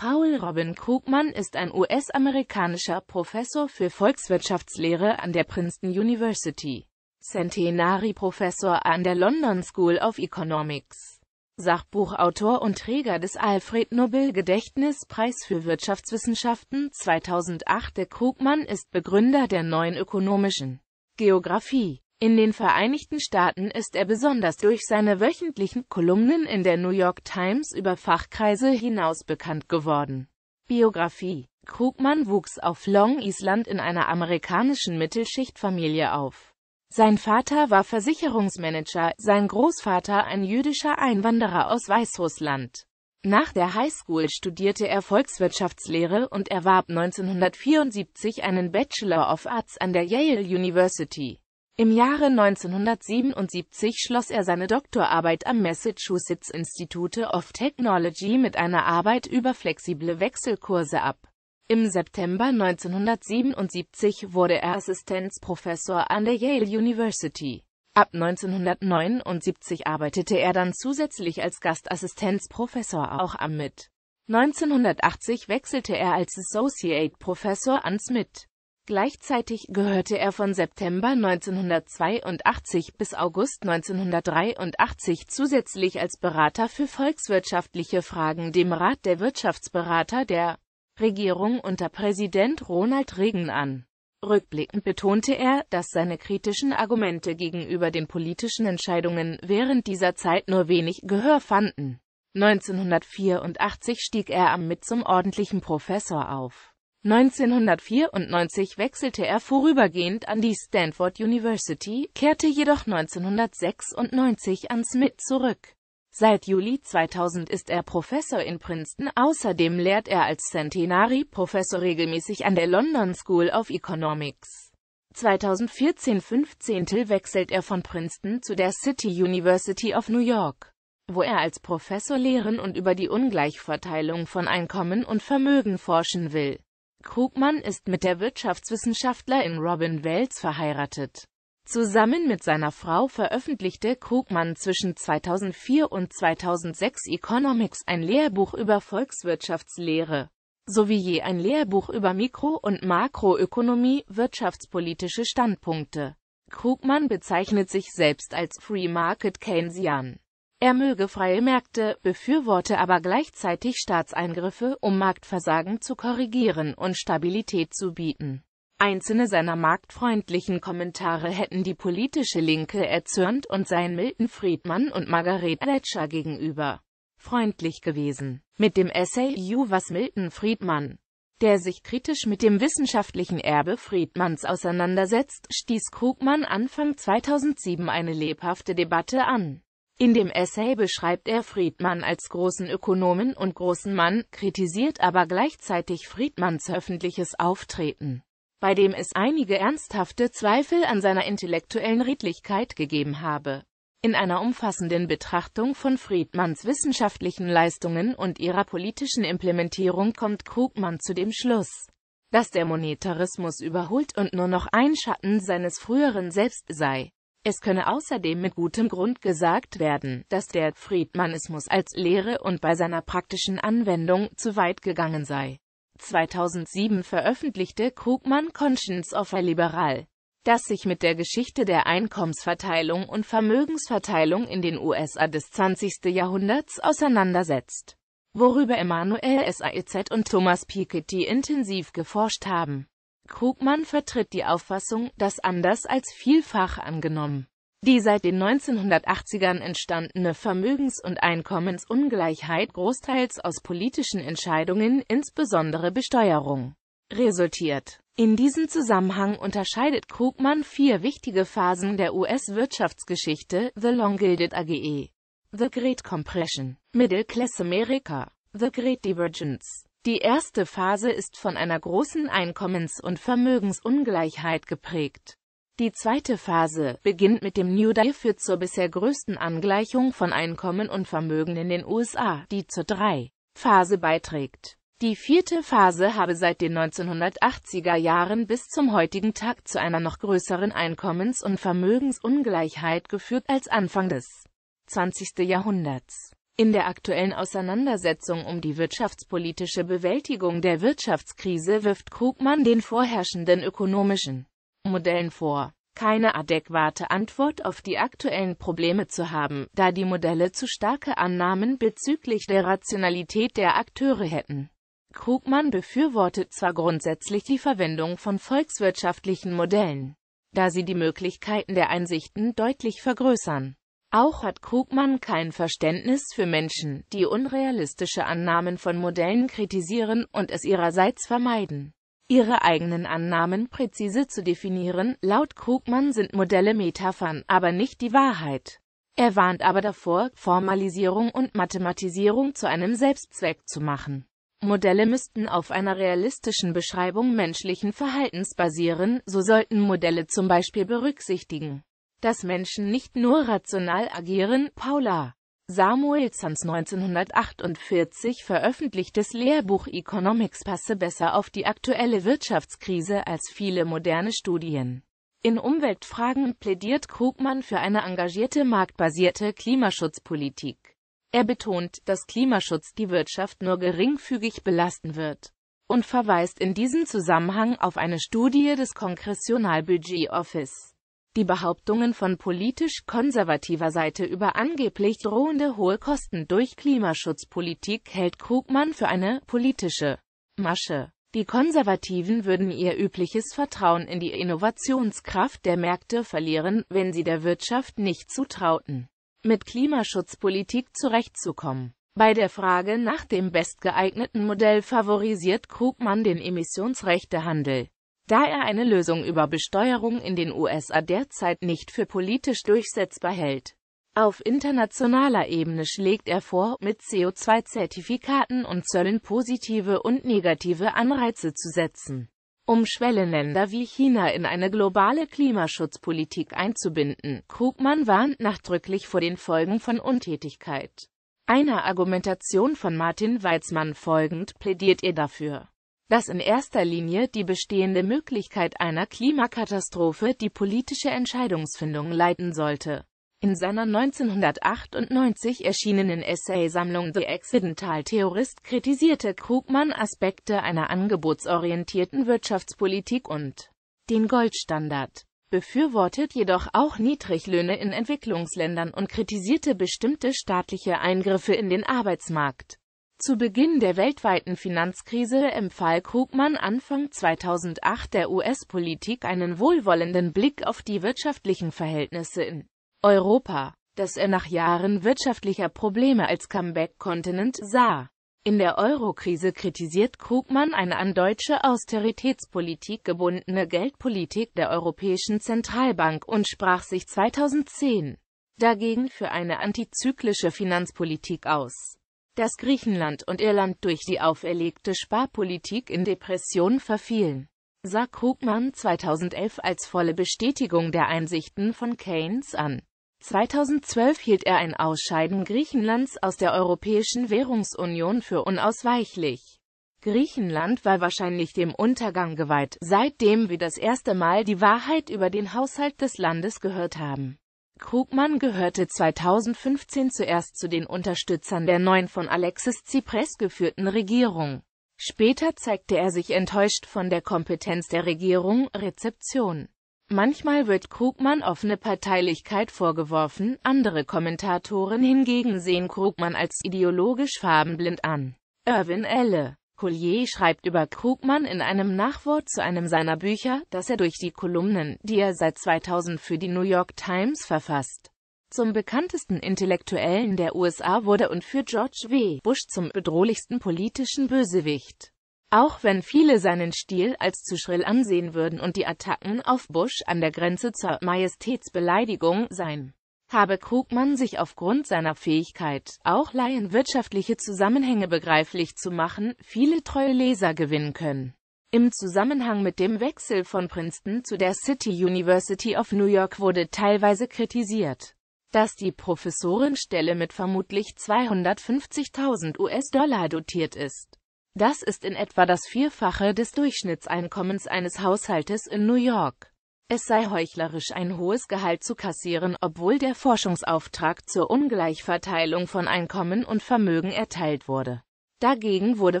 Paul Robin Krugman ist ein US-amerikanischer Professor für Volkswirtschaftslehre an der Princeton University, Centenary-Professor an der London School of Economics, Sachbuchautor und Träger des Alfred-Nobel-Gedächtnispreis für Wirtschaftswissenschaften 2008. Der Krugman ist Begründer der Neuen Ökonomischen Geographie in den Vereinigten Staaten ist er besonders durch seine wöchentlichen Kolumnen in der New York Times über Fachkreise hinaus bekannt geworden. Biografie Krugman wuchs auf Long Island in einer amerikanischen Mittelschichtfamilie auf. Sein Vater war Versicherungsmanager, sein Großvater ein jüdischer Einwanderer aus Weißrussland. Nach der Highschool studierte er Volkswirtschaftslehre und erwarb 1974 einen Bachelor of Arts an der Yale University. Im Jahre 1977 schloss er seine Doktorarbeit am Massachusetts Institute of Technology mit einer Arbeit über flexible Wechselkurse ab. Im September 1977 wurde er Assistenzprofessor an der Yale University. Ab 1979 arbeitete er dann zusätzlich als Gastassistenzprofessor auch am MIT. 1980 wechselte er als Associate Professor ans MIT. Gleichzeitig gehörte er von September 1982 bis August 1983 zusätzlich als Berater für volkswirtschaftliche Fragen dem Rat der Wirtschaftsberater der Regierung unter Präsident Ronald Reagan an. Rückblickend betonte er, dass seine kritischen Argumente gegenüber den politischen Entscheidungen während dieser Zeit nur wenig Gehör fanden. 1984 stieg er am MIT zum ordentlichen Professor auf 1994 wechselte er vorübergehend an die Stanford University, kehrte jedoch 1996 ans MIT zurück. Seit Juli 2000 ist er Professor in Princeton, außerdem lehrt er als Centenary-Professor regelmäßig an der London School of Economics. 2014-15 wechselt er von Princeton zu der City University of New York, wo er als Professor lehren und über die Ungleichverteilung von Einkommen und Vermögen forschen will. Krugman ist mit der Wirtschaftswissenschaftlerin Robin Wells verheiratet. Zusammen mit seiner Frau veröffentlichte Krugman zwischen 2004 und 2006 Economics ein Lehrbuch über Volkswirtschaftslehre sowie je ein Lehrbuch über Mikro- und Makroökonomie, wirtschaftspolitische Standpunkte. Krugman bezeichnet sich selbst als Free Market Keynesian. Er möge freie Märkte, befürworte aber gleichzeitig Staatseingriffe, um Marktversagen zu korrigieren und Stabilität zu bieten. Einzelne seiner marktfreundlichen Kommentare hätten die politische Linke erzürnt und seien Milton Friedman und Margaret Thatcher gegenüber freundlich gewesen. Mit dem Essay You was Milton Friedman, der sich kritisch mit dem wissenschaftlichen Erbe Friedmans auseinandersetzt, stieß Krugman Anfang 2007 eine lebhafte Debatte an. In dem Essay beschreibt er Friedman als großen Ökonomen und großen Mann, kritisiert aber gleichzeitig Friedmans öffentliches Auftreten, bei dem es einige ernsthafte Zweifel an seiner intellektuellen Redlichkeit gegeben habe. In einer umfassenden Betrachtung von Friedmans wissenschaftlichen Leistungen und ihrer politischen Implementierung kommt Krugman zu dem Schluss, dass der Monetarismus überholt und nur noch ein Schatten seines früheren Selbst sei. Es könne außerdem mit gutem Grund gesagt werden, dass der Friedmanismus als Lehre und bei seiner praktischen Anwendung zu weit gegangen sei. 2007 veröffentlichte Krugman Conscience of a Liberal, das sich mit der Geschichte der Einkommensverteilung und Vermögensverteilung in den USA des 20. Jahrhunderts auseinandersetzt, worüber Emanuel Saez und Thomas Piketty intensiv geforscht haben. Krugman vertritt die Auffassung, dass anders als vielfach angenommen die seit den 1980ern entstandene Vermögens- und Einkommensungleichheit großteils aus politischen Entscheidungen, insbesondere Besteuerung, resultiert. In diesem Zusammenhang unterscheidet Krugman vier wichtige Phasen der US-Wirtschaftsgeschichte, The Long Gilded AGE, The Great Compression, Middle Class America, The Great Divergence die erste Phase ist von einer großen Einkommens- und Vermögensungleichheit geprägt. Die zweite Phase beginnt mit dem New Deal führt zur bisher größten Angleichung von Einkommen und Vermögen in den USA, die zur drei Phase beiträgt. Die vierte Phase habe seit den 1980er Jahren bis zum heutigen Tag zu einer noch größeren Einkommens- und Vermögensungleichheit geführt als Anfang des 20. Jahrhunderts. In der aktuellen Auseinandersetzung um die wirtschaftspolitische Bewältigung der Wirtschaftskrise wirft Krugman den vorherrschenden ökonomischen Modellen vor, keine adäquate Antwort auf die aktuellen Probleme zu haben, da die Modelle zu starke Annahmen bezüglich der Rationalität der Akteure hätten. Krugman befürwortet zwar grundsätzlich die Verwendung von volkswirtschaftlichen Modellen, da sie die Möglichkeiten der Einsichten deutlich vergrößern. Auch hat Krugman kein Verständnis für Menschen, die unrealistische Annahmen von Modellen kritisieren und es ihrerseits vermeiden, ihre eigenen Annahmen präzise zu definieren. Laut Krugman sind Modelle Metaphern, aber nicht die Wahrheit. Er warnt aber davor, Formalisierung und Mathematisierung zu einem Selbstzweck zu machen. Modelle müssten auf einer realistischen Beschreibung menschlichen Verhaltens basieren, so sollten Modelle zum Beispiel berücksichtigen, dass Menschen nicht nur rational agieren. Paula Samuelsons 1948 veröffentlichtes Lehrbuch Economics passe besser auf die aktuelle Wirtschaftskrise als viele moderne Studien. In Umweltfragen plädiert Krugman für eine engagierte marktbasierte Klimaschutzpolitik. Er betont, dass Klimaschutz die Wirtschaft nur geringfügig belasten wird und verweist in diesem Zusammenhang auf eine Studie des Congressional Budget Office. Die Behauptungen von politisch konservativer Seite über angeblich drohende hohe Kosten durch Klimaschutzpolitik hält Krugman für eine politische Masche. Die Konservativen würden ihr übliches Vertrauen in die Innovationskraft der Märkte verlieren, wenn sie der Wirtschaft nicht zutrauten, mit Klimaschutzpolitik zurechtzukommen. Bei der Frage nach dem bestgeeigneten Modell favorisiert Krugman den Emissionsrechtehandel da er eine Lösung über Besteuerung in den USA derzeit nicht für politisch durchsetzbar hält. Auf internationaler Ebene schlägt er vor, mit CO2-Zertifikaten und Zöllen positive und negative Anreize zu setzen, um Schwellenländer wie China in eine globale Klimaschutzpolitik einzubinden. Krugman warnt nachdrücklich vor den Folgen von Untätigkeit. Einer Argumentation von Martin Weizmann folgend plädiert er dafür, dass in erster Linie die bestehende Möglichkeit einer Klimakatastrophe die politische Entscheidungsfindung leiten sollte. In seiner 1998 erschienenen Essaysammlung The Accidental Theorist kritisierte Krugman Aspekte einer angebotsorientierten Wirtschaftspolitik und den Goldstandard, befürwortet jedoch auch Niedriglöhne in Entwicklungsländern und kritisierte bestimmte staatliche Eingriffe in den Arbeitsmarkt. Zu Beginn der weltweiten Finanzkrise empfahl Krugman Anfang 2008 der US-Politik einen wohlwollenden Blick auf die wirtschaftlichen Verhältnisse in Europa, das er nach Jahren wirtschaftlicher Probleme als Comeback-Kontinent sah. In der Euro-Krise kritisiert Krugman eine an deutsche Austeritätspolitik gebundene Geldpolitik der Europäischen Zentralbank und sprach sich 2010 dagegen für eine antizyklische Finanzpolitik aus dass Griechenland und Irland durch die auferlegte Sparpolitik in Depression verfielen, sah Krugman 2011 als volle Bestätigung der Einsichten von Keynes an. 2012 hielt er ein Ausscheiden Griechenlands aus der Europäischen Währungsunion für unausweichlich. Griechenland war wahrscheinlich dem Untergang geweiht, seitdem wir das erste Mal die Wahrheit über den Haushalt des Landes gehört haben. Krugman gehörte 2015 zuerst zu den Unterstützern der neuen von Alexis Tsipras geführten Regierung. Später zeigte er sich enttäuscht von der Kompetenz der Regierung, Rezeption. Manchmal wird Krugman offene Parteilichkeit vorgeworfen, andere Kommentatoren hingegen sehen Krugman als ideologisch farbenblind an. Irwin Elle Collier schreibt über Krugman in einem Nachwort zu einem seiner Bücher, dass er durch die Kolumnen, die er seit 2000 für die New York Times verfasst, zum bekanntesten Intellektuellen der USA wurde und für George W. Bush zum bedrohlichsten politischen Bösewicht. Auch wenn viele seinen Stil als zu schrill ansehen würden und die Attacken auf Bush an der Grenze zur Majestätsbeleidigung seien habe Krugman sich aufgrund seiner Fähigkeit, auch Laien wirtschaftliche Zusammenhänge begreiflich zu machen, viele treue Leser gewinnen können. Im Zusammenhang mit dem Wechsel von Princeton zu der City University of New York wurde teilweise kritisiert, dass die Professorenstelle mit vermutlich 250.000 US-Dollar dotiert ist. Das ist in etwa das Vierfache des Durchschnittseinkommens eines Haushaltes in New York. Es sei heuchlerisch ein hohes Gehalt zu kassieren, obwohl der Forschungsauftrag zur Ungleichverteilung von Einkommen und Vermögen erteilt wurde. Dagegen wurde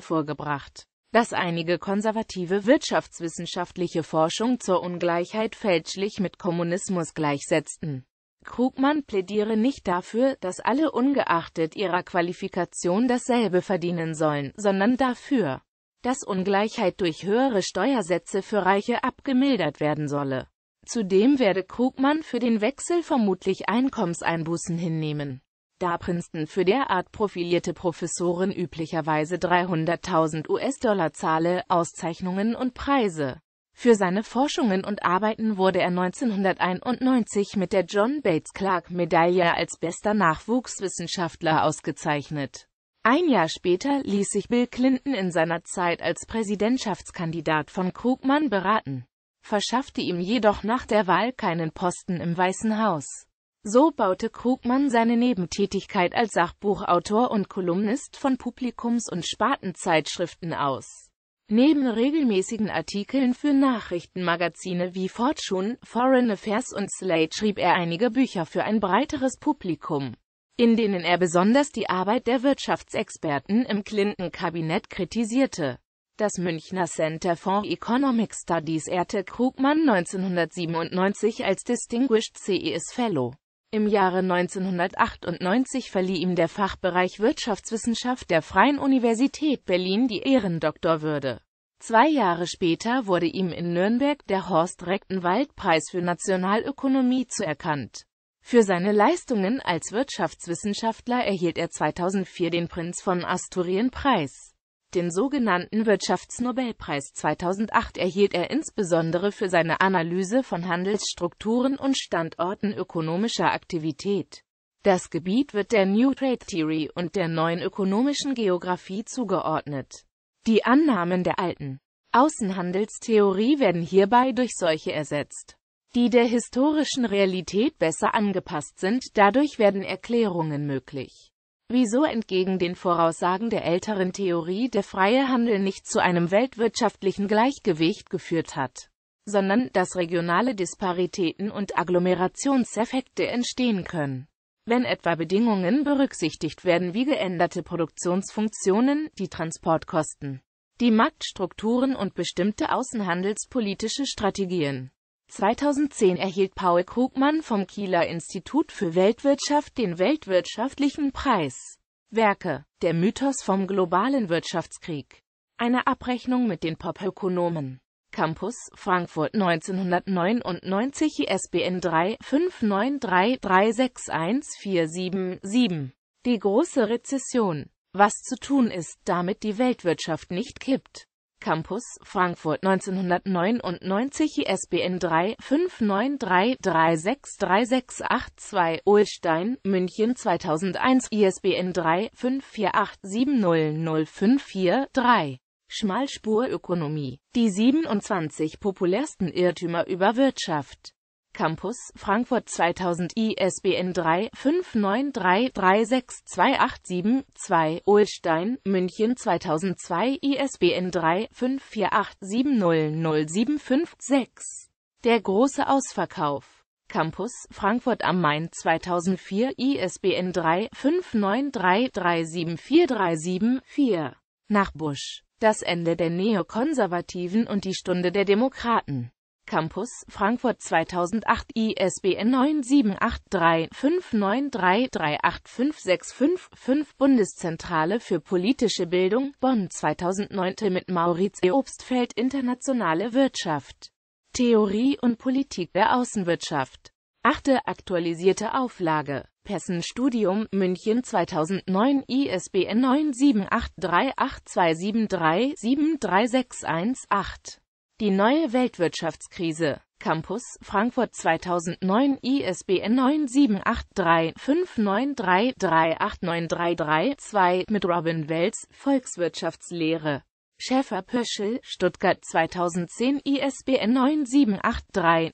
vorgebracht, dass einige konservative wirtschaftswissenschaftliche Forschung zur Ungleichheit fälschlich mit Kommunismus gleichsetzten. Krugman plädiere nicht dafür, dass alle ungeachtet ihrer Qualifikation dasselbe verdienen sollen, sondern dafür, dass Ungleichheit durch höhere Steuersätze für Reiche abgemildert werden solle. Zudem werde Krugman für den Wechsel vermutlich Einkommenseinbußen hinnehmen. Da Princeton für derart profilierte Professoren üblicherweise 300.000 US-Dollar zahle, Auszeichnungen und Preise für seine Forschungen und Arbeiten wurde er 1991 mit der John Bates Clark Medaille als bester Nachwuchswissenschaftler ausgezeichnet. Ein Jahr später ließ sich Bill Clinton in seiner Zeit als Präsidentschaftskandidat von Krugman beraten, verschaffte ihm jedoch nach der Wahl keinen Posten im Weißen Haus. So baute Krugman seine Nebentätigkeit als Sachbuchautor und Kolumnist von Publikums- und Spartenzeitschriften aus. Neben regelmäßigen Artikeln für Nachrichtenmagazine wie Fortune, Foreign Affairs und Slate schrieb er einige Bücher für ein breiteres Publikum, in denen er besonders die Arbeit der Wirtschaftsexperten im Clinton-Kabinett kritisierte. Das Münchner Center for Economic Studies ehrte Krugman 1997 als Distinguished CES Fellow. Im Jahre 1998 verlieh ihm der Fachbereich Wirtschaftswissenschaft der Freien Universität Berlin die Ehrendoktorwürde. Zwei Jahre später wurde ihm in Nürnberg der Horst-Rechtenwald-Preis für Nationalökonomie zuerkannt. Für seine Leistungen als Wirtschaftswissenschaftler erhielt er 2004 den Prinz von Asturien-Preis. Den sogenannten Wirtschaftsnobelpreis 2008 erhielt er insbesondere für seine Analyse von Handelsstrukturen und Standorten ökonomischer Aktivität. Das Gebiet wird der New Trade Theory und der neuen ökonomischen Geographie zugeordnet. Die Annahmen der alten Außenhandelstheorie werden hierbei durch solche ersetzt, die der historischen Realität besser angepasst sind, dadurch werden Erklärungen möglich wieso entgegen den Voraussagen der älteren Theorie der freie Handel nicht zu einem weltwirtschaftlichen Gleichgewicht geführt hat, sondern dass regionale Disparitäten und Agglomerationseffekte entstehen können. Wenn etwa Bedingungen berücksichtigt werden wie geänderte Produktionsfunktionen, die Transportkosten, die Marktstrukturen und bestimmte außenhandelspolitische Strategien. 2010 erhielt Paul Krugman vom Kieler Institut für Weltwirtschaft den Weltwirtschaftlichen Preis. Werke Der Mythos vom globalen Wirtschaftskrieg. Eine Abrechnung mit den Pop-Ökonomen. Campus, Frankfurt 1999 ISBN 3 593 361 477. Die große Rezession. Was zu tun ist, damit die Weltwirtschaft nicht kippt. Campus, Frankfurt 1999 ISBN 3 593 3636882 Ulstein, München 2001 ISBN 3 548 3 Schmalspurökonomie. Die 27 populärsten Irrtümer über Wirtschaft Campus, Frankfurt 2000 ISBN 3 593 36287 2 Ulstein, München 2002 ISBN 3 548700756 Der große Ausverkauf. Campus, Frankfurt am Main 2004 ISBN 3 593 37437 Nach Bush. Das Ende der Neokonservativen und die Stunde der Demokraten Campus, Frankfurt 2008 ISBN 9783593385655 Bundeszentrale für politische Bildung, Bonn 2009 mit Mauriz E. Obstfeld Internationale Wirtschaft. Theorie und Politik der Außenwirtschaft. Achte aktualisierte Auflage. Pessen Studium, München 2009 ISBN 9783827373618 die neue Weltwirtschaftskrise. Campus, Frankfurt 2009 ISBN 9783593389332 mit Robin Wells, Volkswirtschaftslehre. Schäfer-Pöschel, Stuttgart 2010 ISBN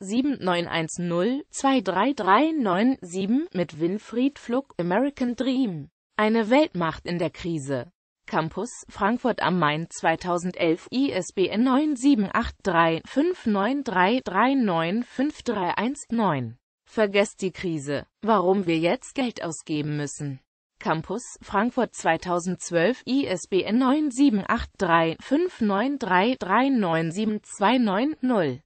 9783791023397 mit Winfried Fluck, American Dream. Eine Weltmacht in der Krise. Campus Frankfurt am Main 2011 ISBN 9783593395319 Vergesst die Krise. Warum wir jetzt Geld ausgeben müssen. Campus Frankfurt 2012 ISBN 9783593397290